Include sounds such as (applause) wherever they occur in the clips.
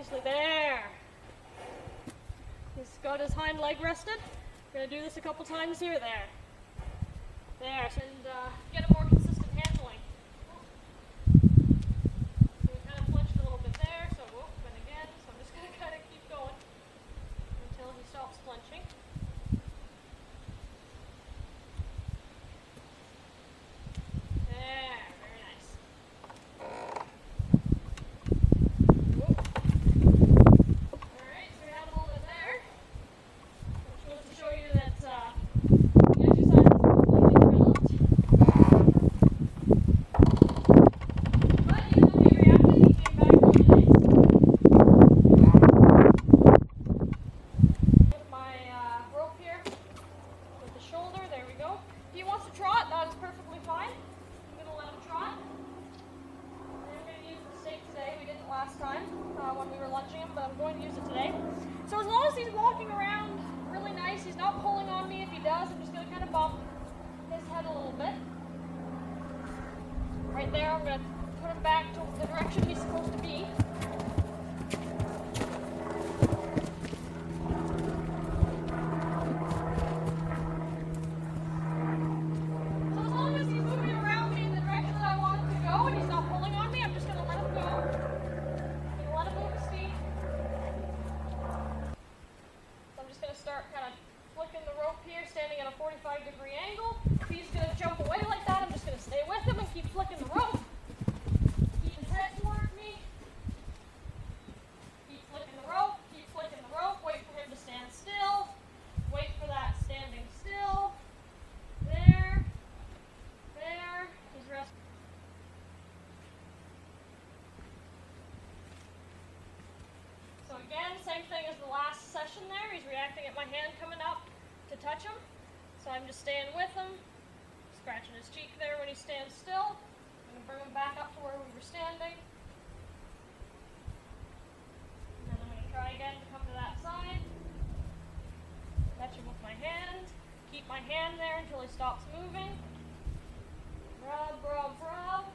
Obviously there. He's got his hind leg rested. We're gonna do this a couple times here, there. There, and uh, get a more consistent handling. So we kind of flinched a little bit there, so whoop, and again, so I'm just gonna (laughs) kind of keep going until he stops flinching. There, very nice. Whoop. Alright, so we have a little bit there. Which was to show you that uh, the exercise is completely developed. But even though he reacted, he came back really nice. With my uh, rope here, with the shoulder, there we go. If he wants to trot, that is perfectly fine. I'm gonna let him trot. And I'm gonna use the stake today. We didn't last time uh, when we but I'm going to use it today. So as long as he's walking around really nice, he's not pulling on me. If he does, I'm just gonna kind of bump his head a little bit. Right there, I'm gonna put him back to the direction he's supposed to be. So as long as he's moving around me in the direction that I want him to go and he's not pulling on me, I'm just gonna let him go. I'm gonna let him move his feet. So I'm just gonna start kind of flicking the rope here, standing at a 45 degree angle. If he's gonna jump away like that, I'm just gonna stay with him and keep flicking the rope. Keep his head towards me. Keep flicking the rope, keep flicking the rope, wait for him to stand still. Wait for that standing still. There. There. He's rest. So again, same thing as the last session there. He's reacting at my hand coming up to touch him. So I'm just staying with him, scratching his cheek there when he stands still. I'm going to bring him back up to where we were standing. And then I'm going to try again to come to that side. Touch him with my hand. Keep my hand there until he stops moving. Rub, rub, rub.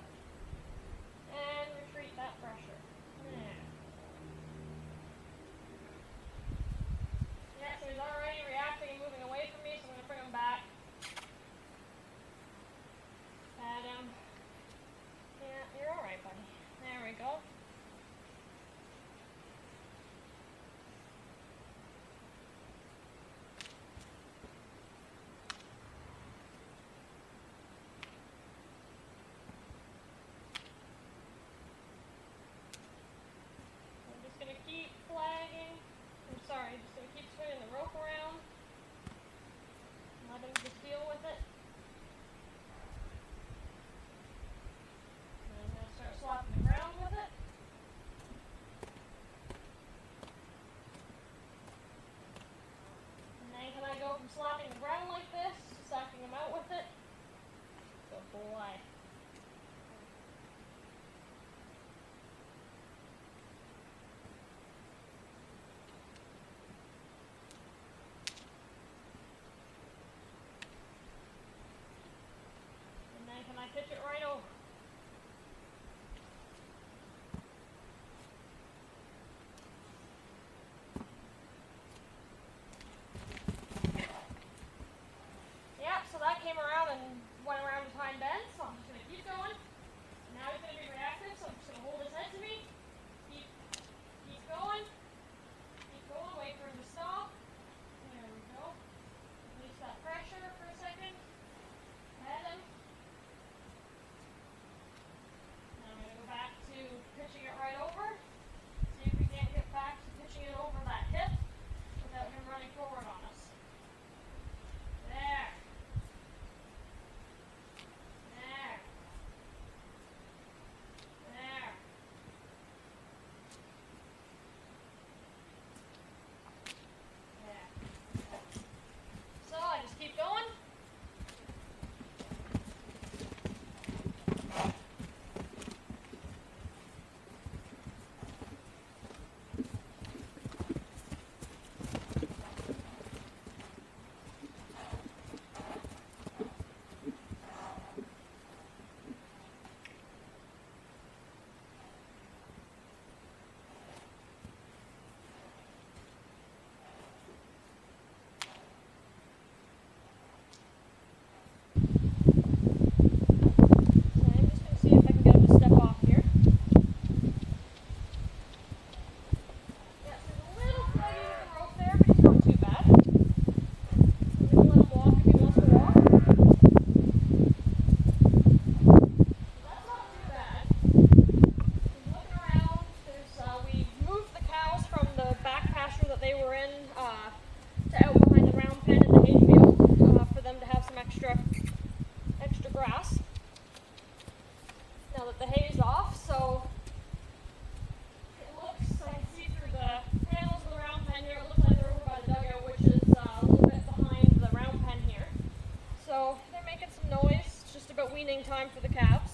winning time for the Cavs.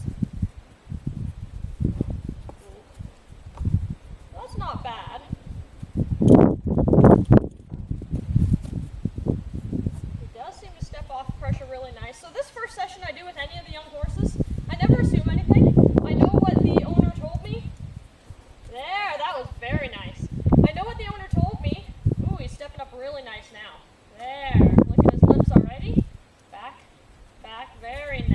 That's not bad. He does seem to step off pressure really nice. So this first session I do with any of the young horses, I never assume anything. I know what the owner told me. There, that was very nice. I know what the owner told me. Ooh, he's stepping up really nice now. There, look at his lips already. Back, back, very nice.